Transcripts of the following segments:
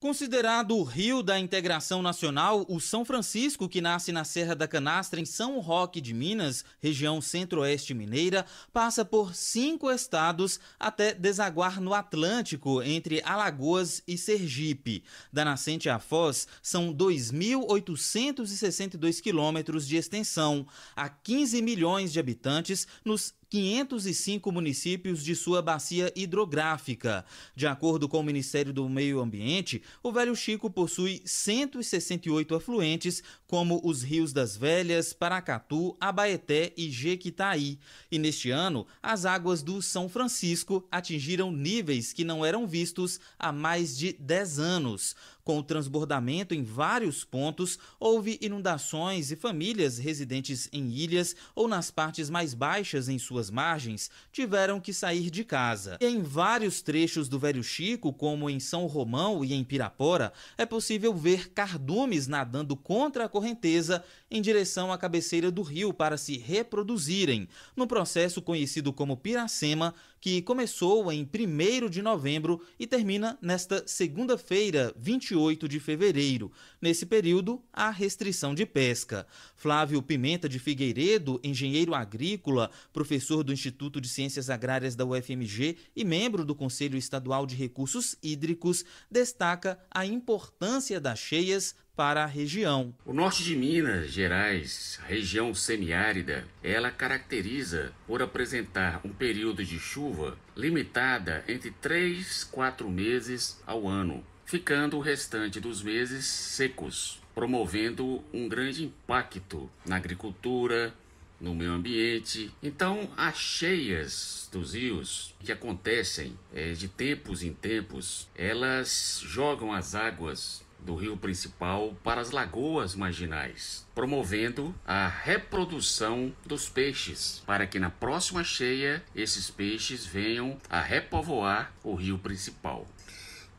Considerado o rio da integração nacional, o São Francisco, que nasce na Serra da Canastra, em São Roque de Minas, região centro-oeste mineira, passa por cinco estados até desaguar no Atlântico, entre Alagoas e Sergipe. Da nascente à foz, são 2.862 quilômetros de extensão, a 15 milhões de habitantes nos 505 municípios de sua bacia hidrográfica. De acordo com o Ministério do Meio Ambiente, o Velho Chico possui 168 afluentes, como os rios das Velhas, Paracatu, Abaeté e Jequitaí. E neste ano, as águas do São Francisco atingiram níveis que não eram vistos há mais de 10 anos. Com o transbordamento em vários pontos, houve inundações e famílias residentes em ilhas ou nas partes mais baixas em suas margens tiveram que sair de casa. E em vários trechos do Velho Chico, como em São Romão e em Pirapora, é possível ver cardumes nadando contra a correnteza em direção à cabeceira do rio para se reproduzirem, no processo conhecido como Piracema, que começou em 1 de novembro e termina nesta segunda-feira, 28 de fevereiro. Nesse período, há restrição de pesca. Flávio Pimenta de Figueiredo, engenheiro agrícola, professor do Instituto de Ciências Agrárias da UFMG e membro do Conselho Estadual de Recursos Hídricos, destaca a importância das cheias para a região. O norte de Minas Gerais, região semiárida, ela caracteriza por apresentar um período de chuva limitada entre 3 e 4 meses ao ano, ficando o restante dos meses secos, promovendo um grande impacto na agricultura, no meio ambiente. Então, as cheias dos rios que acontecem é, de tempos em tempos, elas jogam as águas do rio principal para as lagoas marginais, promovendo a reprodução dos peixes, para que na próxima cheia esses peixes venham a repovoar o rio principal.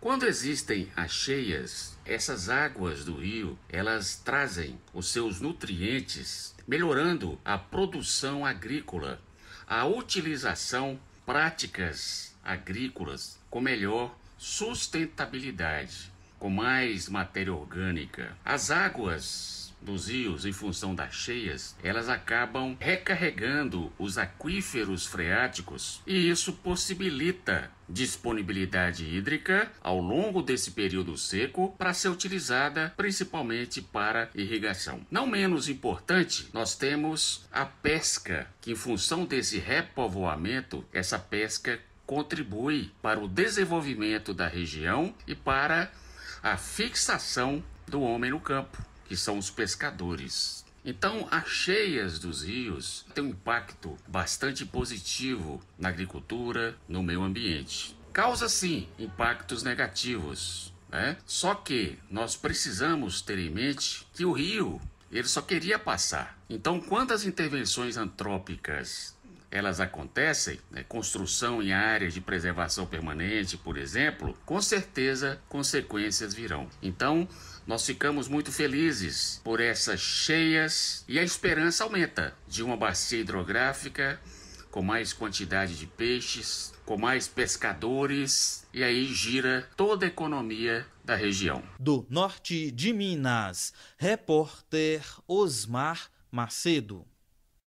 Quando existem as cheias, essas águas do rio, elas trazem os seus nutrientes, melhorando a produção agrícola, a utilização práticas agrícolas com melhor sustentabilidade com mais matéria orgânica. As águas dos rios, em função das cheias, elas acabam recarregando os aquíferos freáticos e isso possibilita disponibilidade hídrica ao longo desse período seco para ser utilizada principalmente para irrigação. Não menos importante, nós temos a pesca, que em função desse repovoamento, essa pesca contribui para o desenvolvimento da região e para a fixação do homem no campo, que são os pescadores. Então, as cheias dos rios têm um impacto bastante positivo na agricultura, no meio ambiente. Causa sim impactos negativos, né? Só que nós precisamos ter em mente que o rio ele só queria passar. Então, quando as intervenções antrópicas elas acontecem, né, construção em áreas de preservação permanente, por exemplo, com certeza consequências virão. Então, nós ficamos muito felizes por essas cheias e a esperança aumenta de uma bacia hidrográfica com mais quantidade de peixes, com mais pescadores, e aí gira toda a economia da região. Do norte de Minas, repórter Osmar Macedo.